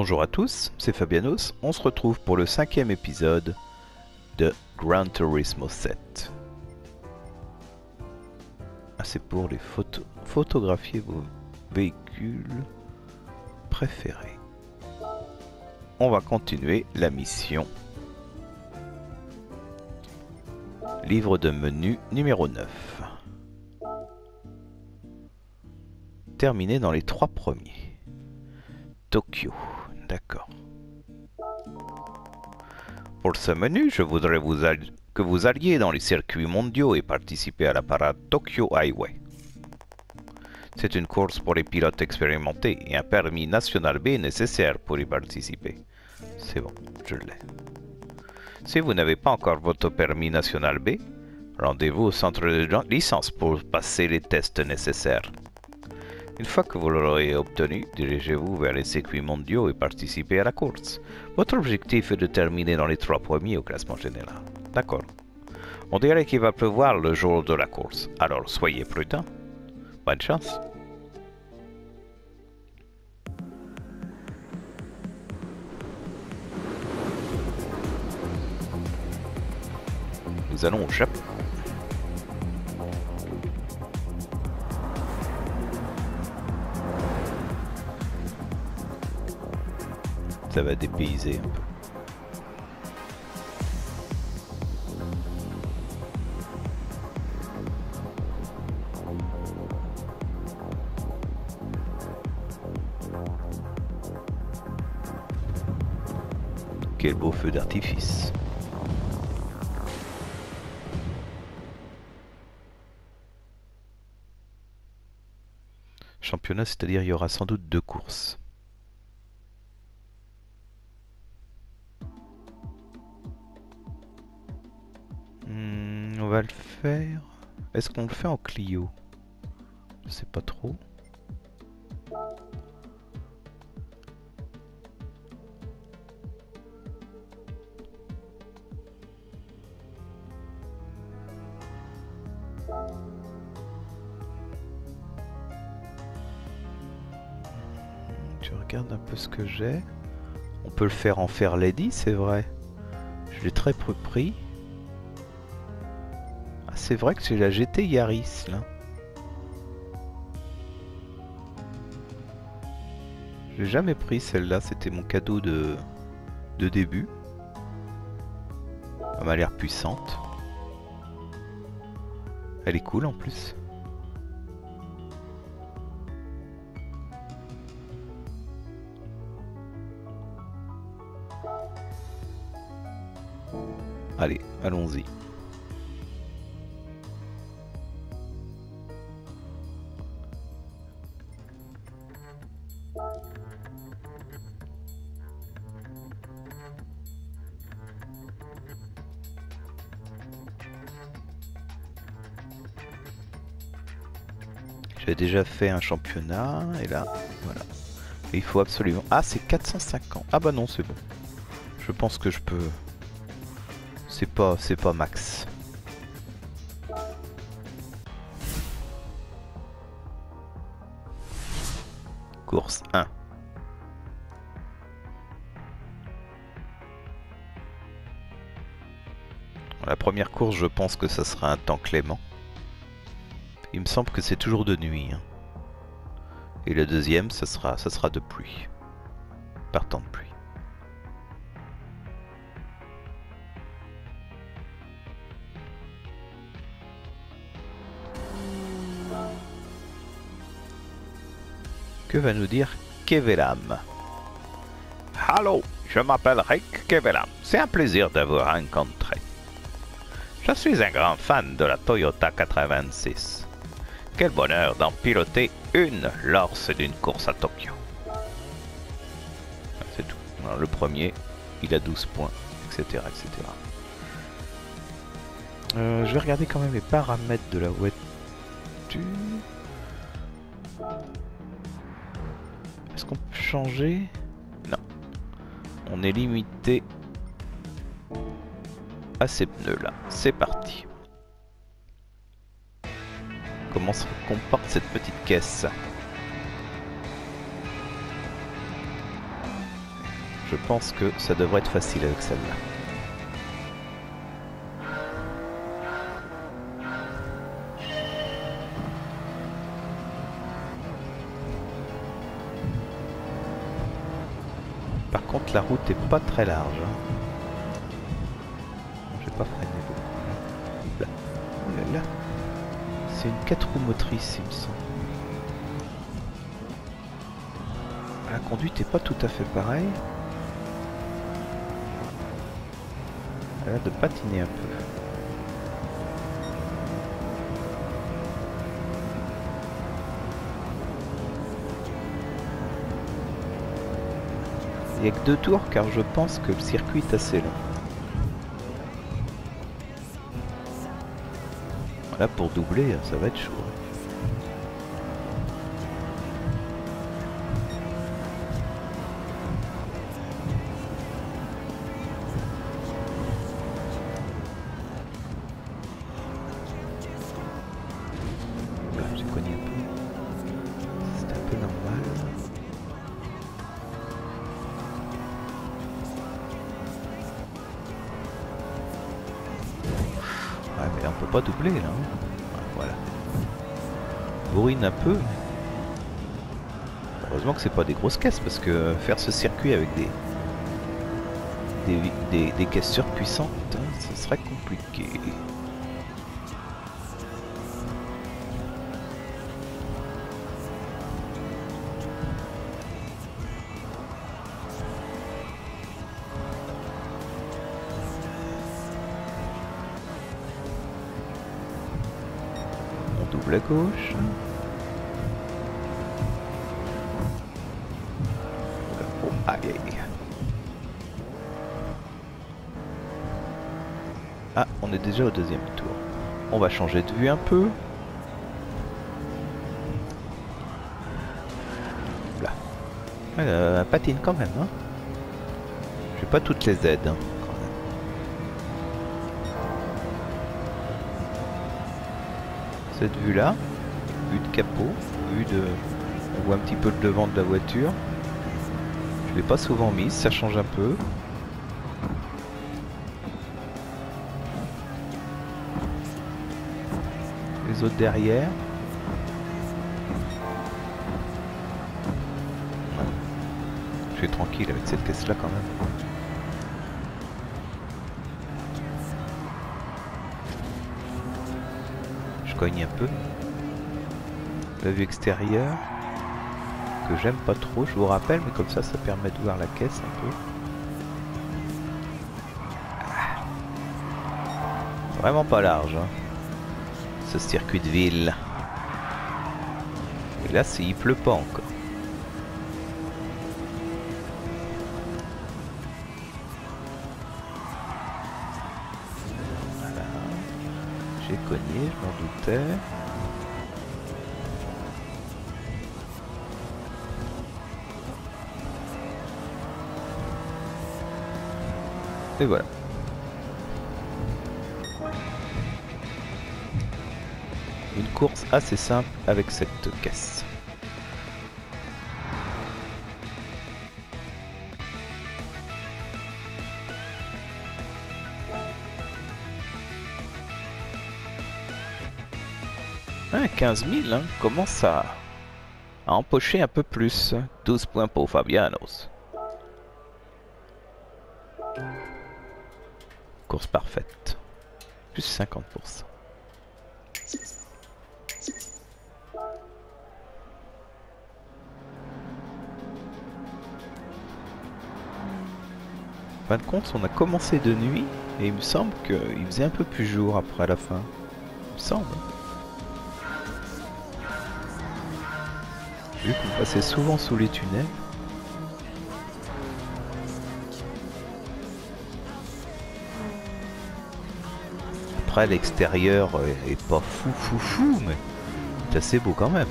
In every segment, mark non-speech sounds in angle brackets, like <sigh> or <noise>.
Bonjour à tous, c'est Fabianos. On se retrouve pour le cinquième épisode de Gran Turismo 7. Ah, c'est pour les. Photographier vos véhicules préférés. On va continuer la mission. Livre de menu numéro 9. Terminé dans les trois premiers. Tokyo, d'accord. Pour ce menu, je voudrais que vous alliez dans les circuits mondiaux et participer à la parade Tokyo Highway. C'est une course pour les pilotes expérimentés et un permis national B nécessaire pour y participer. C'est bon, je l'ai. Si vous n'avez pas encore votre permis national B, rendez-vous au centre de licence pour passer les tests nécessaires. Une fois que vous l'aurez obtenu, dirigez-vous vers les circuits mondiaux et participez à la course. Votre objectif est de terminer dans les trois premiers au classement général. D'accord. On dirait qu'il va pleuvoir le jour de la course, alors soyez prudents. Bonne chance. Nous allons au Japon. Ça va dépayser. Quel beau feu d'artifice. Championnat, c'est-à-dire il y aura sans doute deux courses. Est-ce qu'on le fait en Clio? Je sais pas trop. Je regarde un peu ce que j'ai. On peut le faire en Fair Lady, c'est vrai. Je l'ai très peu pris. C'est vrai que j'ai la GT Yaris là. J'ai jamais pris celle-là, c'était mon cadeau de, de début. Elle m'a l'air puissante. Elle est cool en plus. Allez, allons-y. Déjà fait un championnat et là, voilà. Il faut absolument... Ah, c'est 450. Ah bah non, c'est bon. Je pense que je peux... C'est pas, c'est pas max. Course 1. La première course, je pense que ça sera un temps clément. Il me semble que c'est toujours de nuit. hein. Et la deuxième, ça sera, ça sera de pluie. Partant de pluie. Que va nous dire Kevelam? Allô, je m'appelle Rick Kevelam. C'est un plaisir de vous rencontrer. Je suis un grand fan de la Toyota 86. Quel bonheur d'en piloter une lors d'une course à Tokyo. C'est tout. Le premier, il a 12 points, etc. etc. Euh, je vais regarder quand même les paramètres de la voiture. Est-ce qu'on peut changer? Non. On est limité à ces pneus là. C'est parti. Comment se comporte cette petite caisse je pense que ça devrait être facile avec celle-là. Par contre, la route est pas très large. Hein. Je vais pas freiner beaucoup. Là. C'est une 4 roues motrices, il me semble. La conduite est pas tout à fait pareille. Elle a de patiner un peu. Il n'y a que deux tours car je pense que le circuit est assez long. Là pour doubler, ça va être chaud. Voilà, j'ai cogné un peu. C'est un peu normal. Ouais, mais là on peut pas doubler là. Hein. Un peu. Heureusement que c'est pas des grosses caisses parce que faire ce circuit avec des des, des, caisses surpuissantes, hein, ce serait compliqué. On double à gauche. Ah, on est déjà au deuxième tour. On va changer de vue un peu. Là. Euh, patine quand même, hein. J'ai pas toutes les aides, hein, quand même. Cette vue-là, vue de capot, vue de... On voit un petit peu le devant de la voiture. Pas souvent mise, ça change un peu. Les autres derrière. Je suis tranquille avec cette caisse là quand même. Je cogne un peu. La vue extérieure. Que j'aime pas trop, je vous rappelle, mais comme ça ça permet de voir la caisse un peu. Ah. Vraiment pas large. hein ce circuit de ville. Et là, il pleut pas encore. J'ai cogné, je m'en doutais. Et voilà. Une course assez simple avec cette caisse. Ah, 15 000, hein, commence à, à empocher un peu plus. 12 points pour Fabianos. Course parfaite. Plus 50%. En fin de compte, on a commencé de nuit et il me semble qu'il faisait un peu plus jour après la fin. Il me semble. Vu qu'on passait souvent sous les tunnels. L'extérieur est- pas fou fou fou, mais c'est assez beau quand même.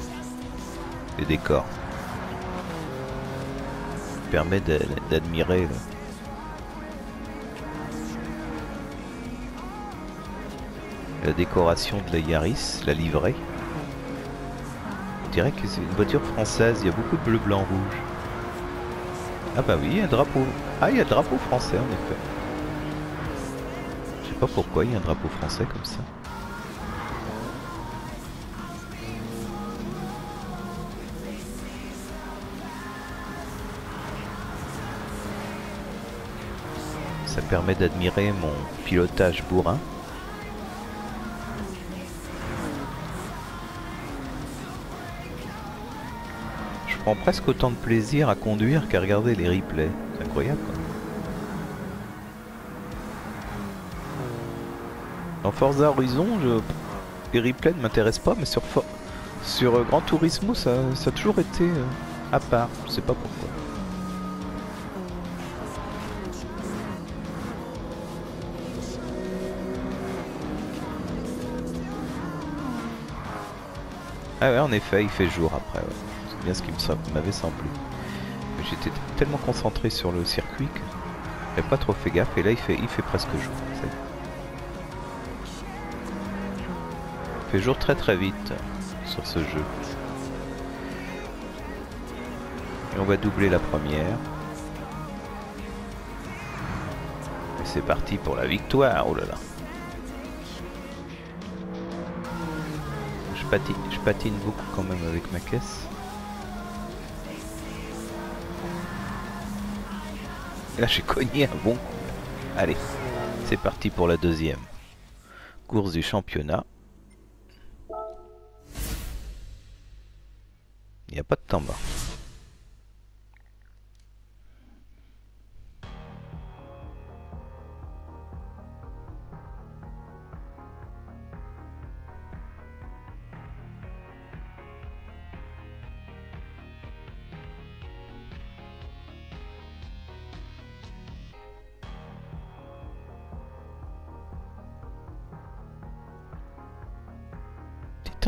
Les décors. Permet d'admirer. là. La décoration de la Yaris, la livrée. On dirait que c'est une voiture française, il y a beaucoup de bleu, blanc, rouge. Ah bah oui, un drapeau. Ah, il y a un drapeau français en effet. Sais pas pourquoi il y a un drapeau français comme ça. Ça permet d'admirer mon pilotage bourrin. Je prends presque autant de plaisir à conduire qu'à regarder les replays. C'est incroyable. Forza Horizon, je... les replays ne m'intéressent pas, mais sur, For... sur euh, Turismo, ça, a toujours été euh, à part. Je sais pas pourquoi. Ah ouais, en effet, il fait jour après. C'est bien ce qui m'avait semblé. J'étais tellement concentré sur le circuit que j'avais pas trop fait gaffe. Et là, il fait, il fait presque jour. Jour très très vite sur ce jeu. Et on va doubler la première. Et c'est parti pour la victoire. Oh là là. Je patine, je patine beaucoup quand même avec ma caisse. Là j'ai cogné un bon coup. Allez, c'est parti pour la deuxième. Course du championnat.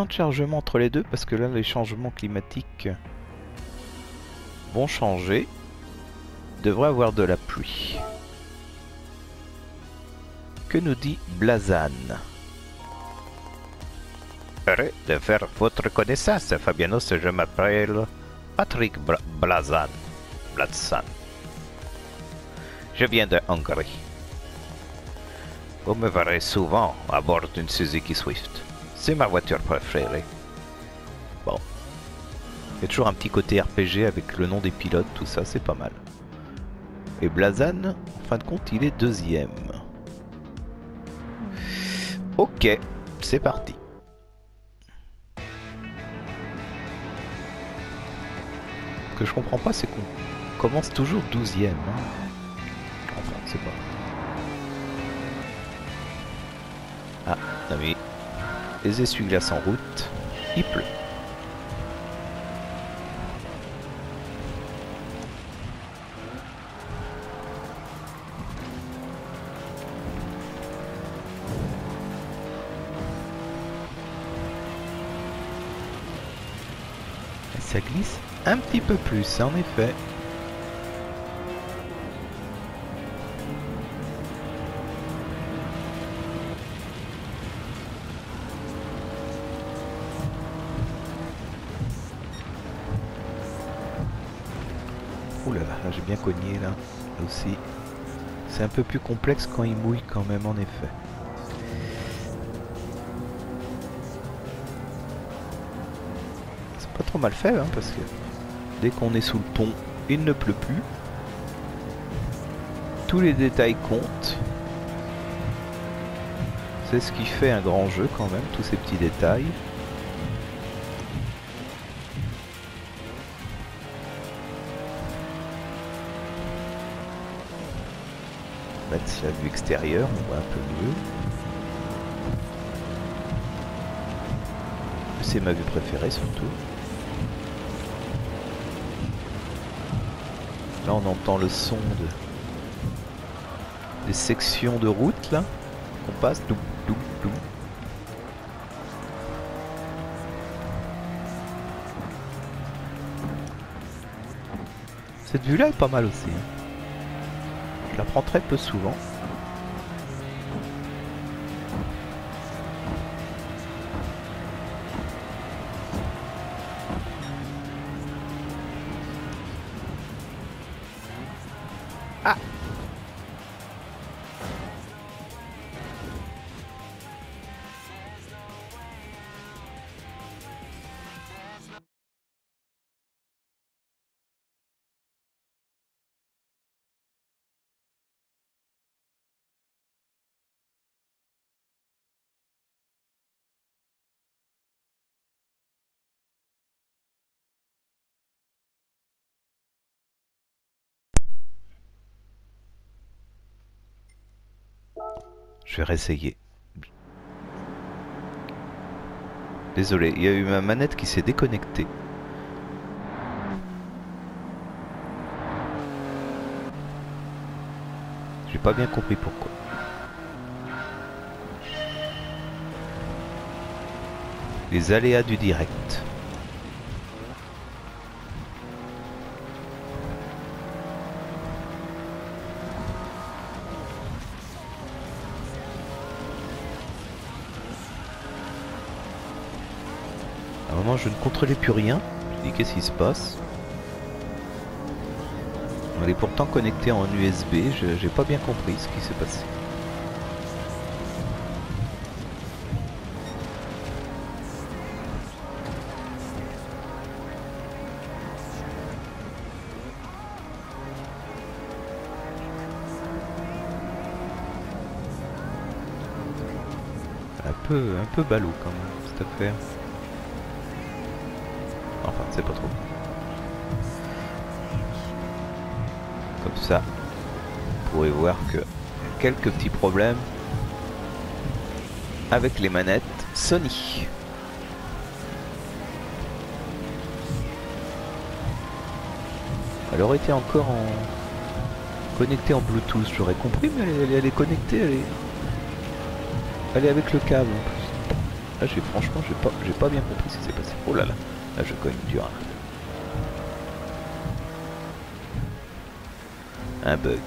De chargement entre les deux parce que là les changements climatiques vont changer. Devrait avoir de la pluie. Que nous dit Heureux de faire votre connaissance, Fabianos. Je m'appelle Patrick Blazan. Blazan. Je viens de Hongrie. Vous me verrez souvent à bord d'une Suzuki Swift. C'est ma voiture préférée. Bon. Il y a toujours un petit côté RPG avec le nom des pilotes, tout ça, c'est pas mal. Et Blazan, en fin de compte, il est deuxième. Ok, c'est parti. Ce que je comprends pas, c'est qu'on commence toujours douzième. hein. Enfin, c'est pas. Ah, on a mis les essuie-glaces en route. Il pleut. Ça glisse un petit peu plus, en effet. Cogné là, là aussi. C'est un peu plus complexe quand il mouille quand même en effet. C'est pas trop mal fait hein, parce que dès qu'on est sous le pont, il ne pleut plus. Tous les détails comptent. C'est ce qui fait un grand jeu quand même, tous ces petits détails. Mettre la vue extérieure, on voit un peu mieux. C'est ma vue préférée surtout. Là on entend le son de des sections de route là qu'on passe. Doum, doum, doum. Cette vue là est pas mal aussi. hein. La prends très peu souvent. Je vais réessayer. Désolé, il y a eu ma manette qui s'est déconnectée. J'ai pas bien compris pourquoi. Les aléas du direct. Je ne contrôlais plus rien. Je dis qu'est-ce qui se passe? On est pourtant connecté en USB. J'ai pas bien compris ce qui s'est passé. Un peu ballot quand même cette affaire. Pas trop. Comme ça, vous pourrez voir que quelques petits problèmes avec les manettes Sony. Elle aurait été encore en connectée en Bluetooth, j'aurais compris, mais elle, est connectée, elle est, elle est avec le câble en plus. Là, j'ai franchement, j'ai pas, pas bien compris ce qui s'est passé. Oh là là, là je cogne dur. Un bug.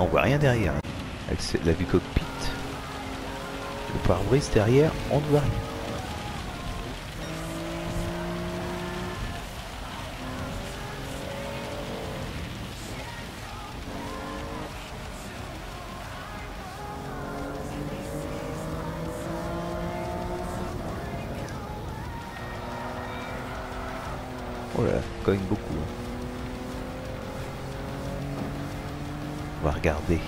On voit rien derrière. Avec la vue cockpit. Le pare-brise derrière, on ne voit rien. Oh là, là, quand beaucoup. Regarder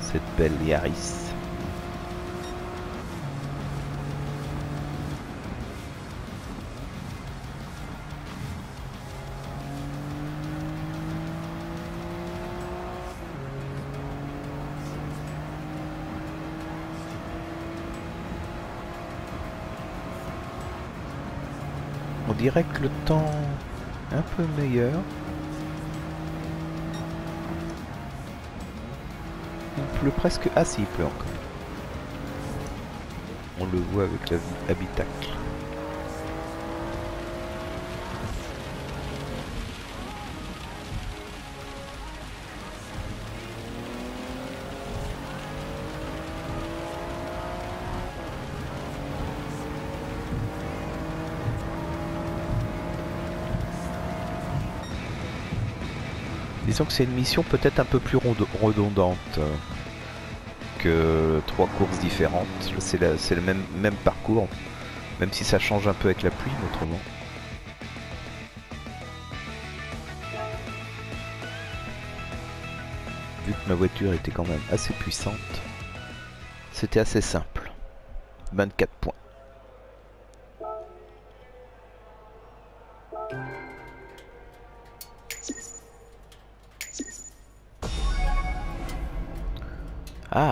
cette belle Yaris. On dirait que le temps est un peu meilleur. Presque... Ah il pleut encore. On le voit avec la vue habitacle. Disons que c'est une mission peut-être un peu plus redondante trois courses différentes. C'est le même, parcours, même si ça change un peu avec la pluie, autrement. Vu que ma voiture était quand même assez puissante, c'était assez simple. 24 points.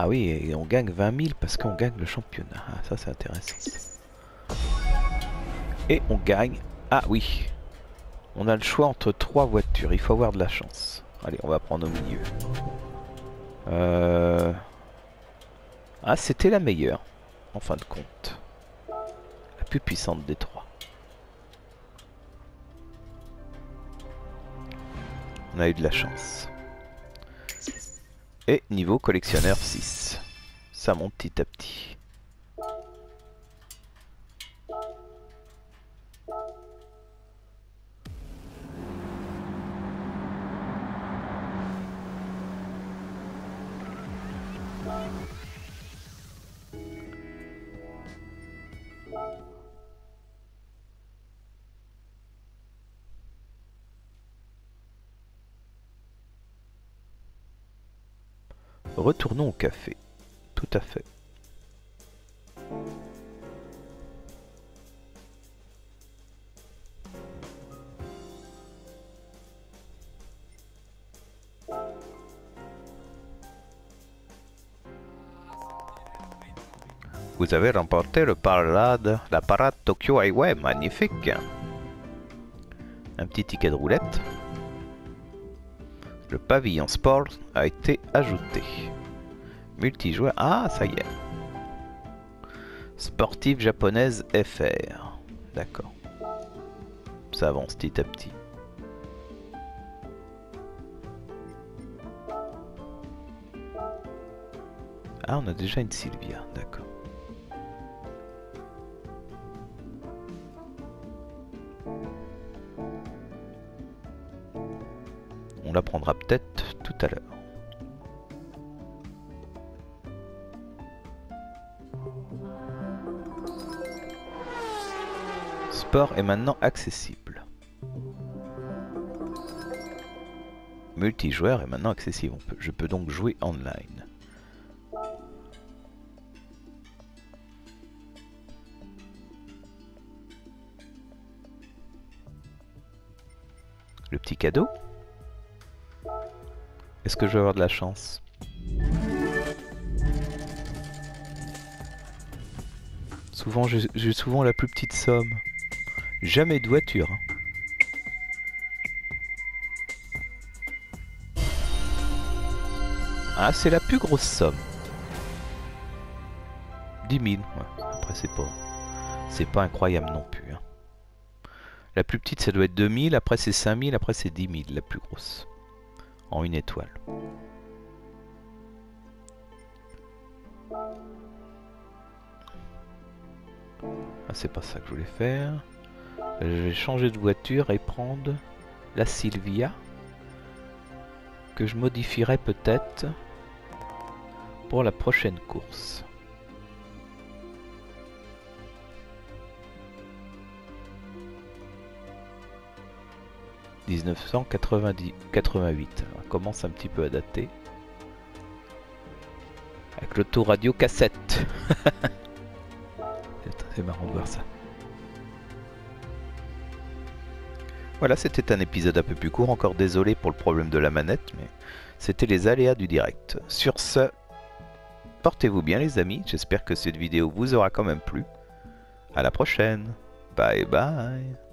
Ah oui, et on gagne 20 000 parce qu'on gagne le championnat. Ah, ça c'est intéressant. Et on gagne... Ah oui. On a le choix entre trois voitures. Il faut avoir de la chance. Allez, on va prendre au milieu. Euh... Ah, c'était la meilleure. En fin de compte. La plus puissante des trois. On a eu de la chance. Et niveau collectionneur 6. Ça monte petit à petit. Retournons au café. Tout à fait. Vous avez remporté le parade, la parade Tokyo Highway, magnifique. Un petit ticket de roulette. Le pavillon sport a été ajouté. Multijoueur, ah ça y est. Sportive japonaise FR. D'accord. Ça avance petit à petit. Ah, on a déjà une Sylvia, d'accord. On la prendra peut-être tout à l'heure. Sport est maintenant accessible. Multijoueur est maintenant accessible. je peux donc jouer online. Le petit cadeau? Est-ce que je vais avoir de la chance? Souvent, j'ai souvent la plus petite somme. Jamais de voiture. Hein. Ah, c'est la plus grosse somme. 10 000. Après, c'est pas... C'est pas incroyable non plus. Hein. La plus petite, ça doit être 2000. Après, c'est 5000. Après, c'est 10 000, la plus grosse en une étoile. Ah, c'est pas ça que je voulais faire. Je vais changer de voiture et prendre la Sylvia que je modifierai peut-être pour la prochaine course. 1988. On commence un petit peu à dater. Avec l'autoradio cassette. <laughs> C'est marrant de voir ça. Voilà, c'était un épisode un peu plus court. Encore désolé pour le problème de la manette, mais c'était les aléas du direct. Sur ce, portez-vous bien les amis. J'espère que cette vidéo vous aura quand même plu. À la prochaine. Bye bye.